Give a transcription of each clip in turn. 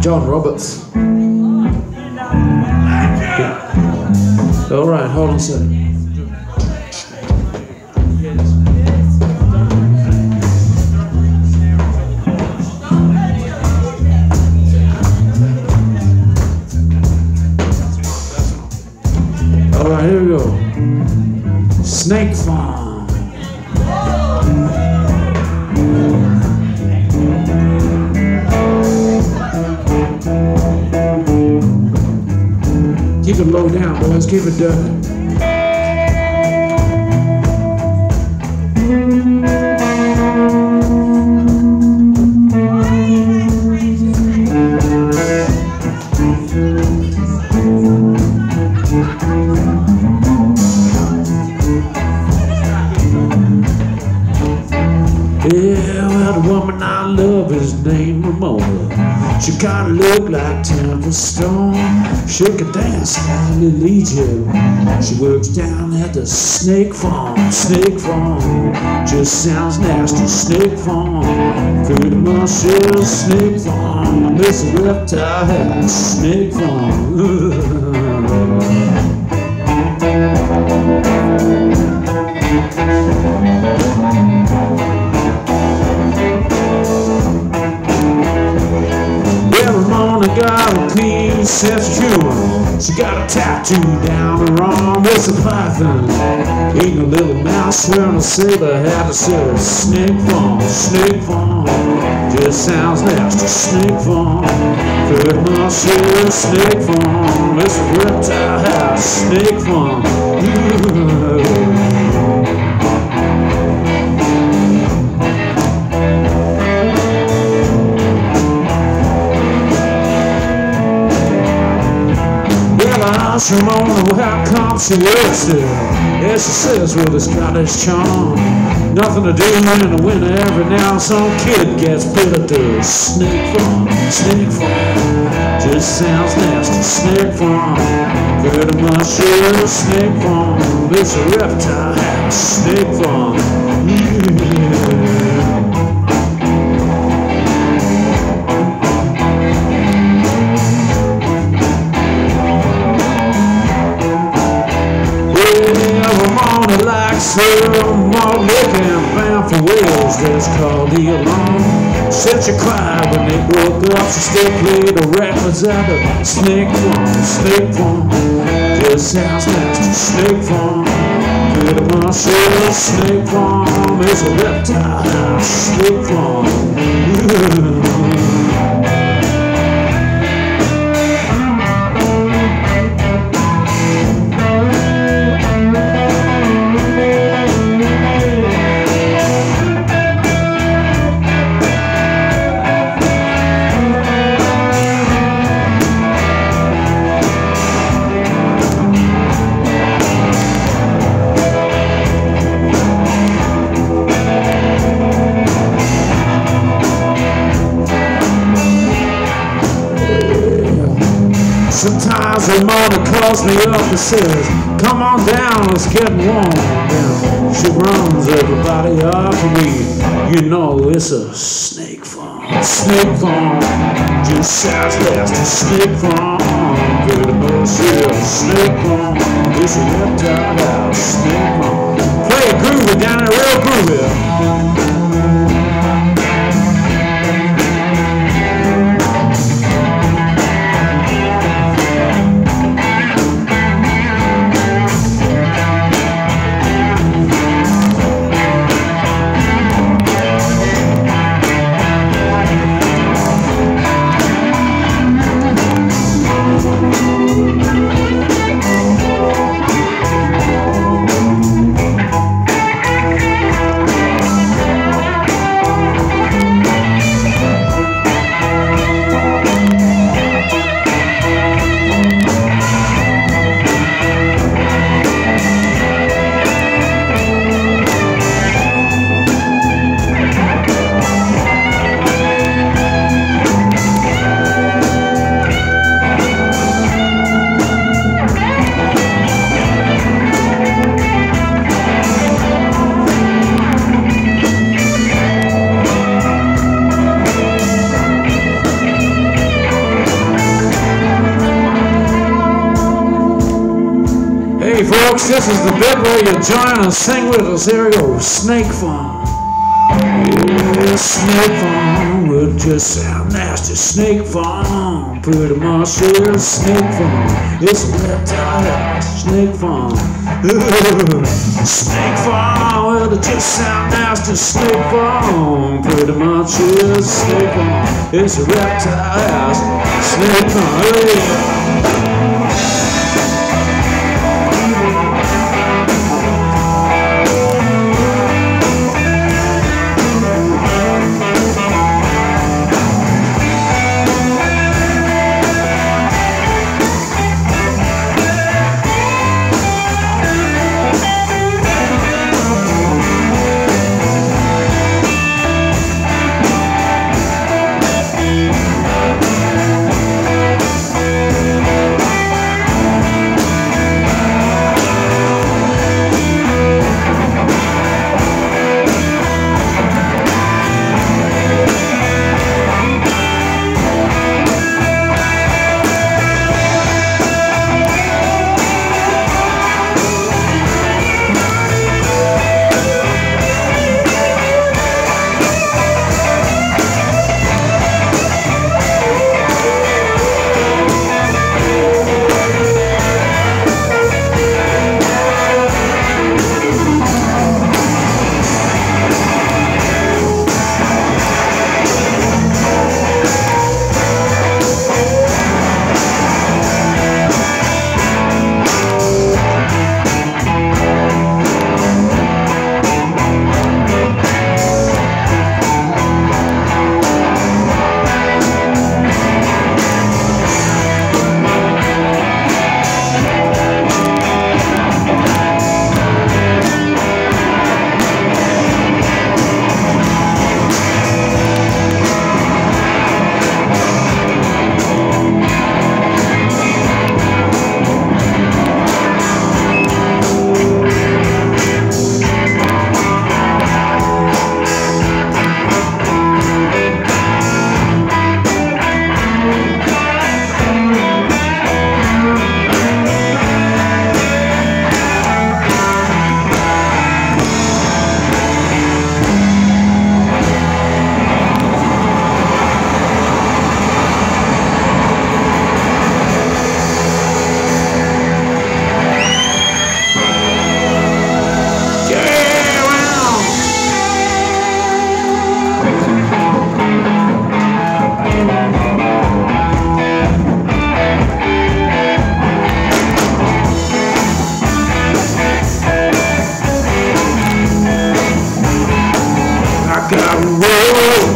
John Roberts. All right, hold on a second. All right, here we go. Snake Farm. It low down, boys. Keep it dirty. Yeah, Kinda look like Temple Stone. She can dance like Legion. She works down at the Snake Farm. Snake Farm just sounds nasty. Snake Farm, pretty much is Snake Farm. It's a reptile. Snake Farm. got a clean sense of humor. She got a tattoo down her arm. It's a python. Ain't a little mouse wearing a saber hat that says Snake Farm, Snake Farm. Just sounds nasty, Snake Farm. Much is Snake Farm. It's a reptile house, Snake Farm. I asked Ramona how come she works there. Yeah, she says with a Scottish charm. Nothing to do in the winter. Every now some kid gets put at the snake farm. Snake farm. Just sounds nasty. Snake farm. Pretty much is snake farm. It's a reptile house. Snake farm. Yeah. Her more looking bound for whales that's called the alarm. Said she cry when they broke up. She still played the records at the snake farm, snake farm. Just sounds to snake farm. Pretty much is snake farm. It's a reptile house, snake farm. The mother calls me up and says, Come on down, it's getting warm down. She runs everybody up for me. You know it's a snake farm. Snake farm. Just sounds nasty. Snake farm. Much yeah, snake farm. It's a reptile house. Snake farm. Play groovy down there, real groovy. Folks, this is the bit where you join and sing with us. Here we go. Snake farm. Yeah, snake farm would just sound nasty. Snake farm, pretty much is snake farm. It's a reptile snake farm. snake farm, it just sound nasty. Snake farm, pretty much is snake farm. It's a reptile snake farm. Yeah.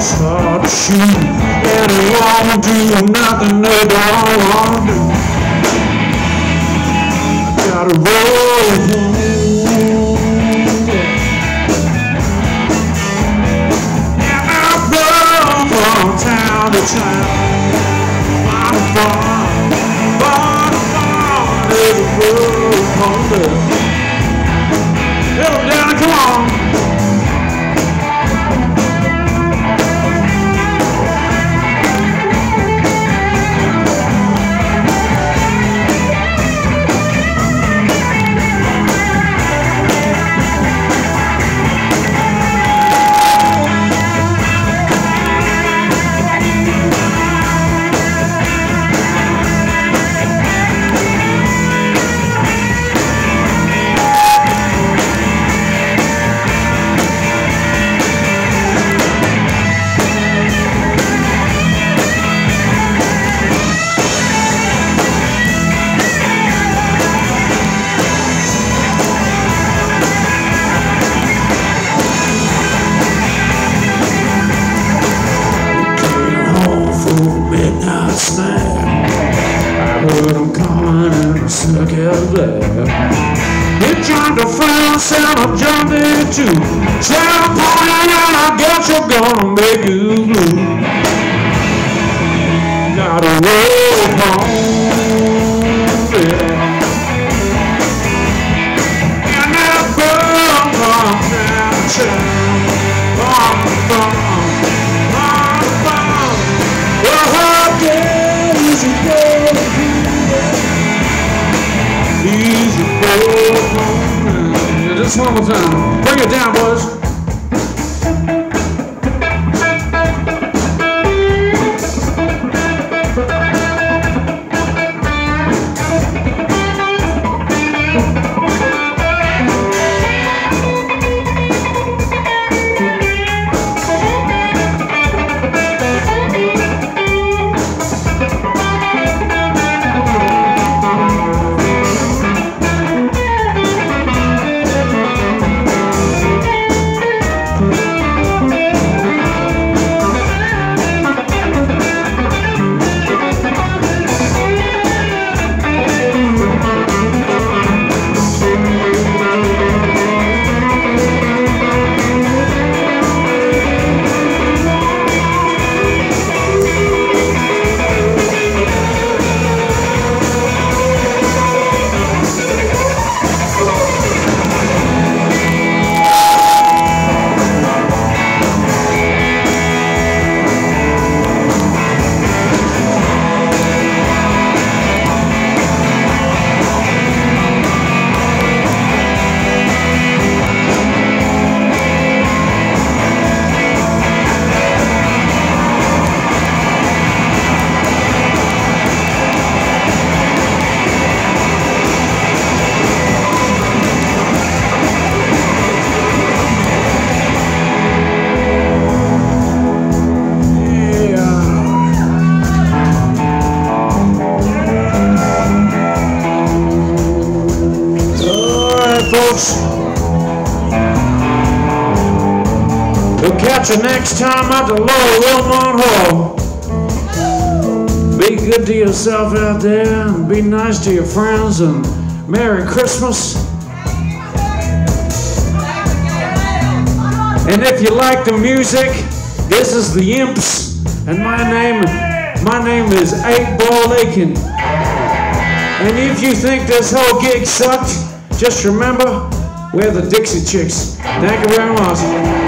shot you won't do nothing at all. I gotta roll And I'm from town to town. I'm born, born, born, every world hunger. Every down, come on. You next time at the Lower Wilmot Hall. Be good to yourself out there and be nice to your friends and Merry Christmas. And if you like the music, this is the Imps, and my name, my name is Eight Ball Aitken. And if you think this whole gig sucked, just remember, we're the Dixie Chicks. Thank you very much.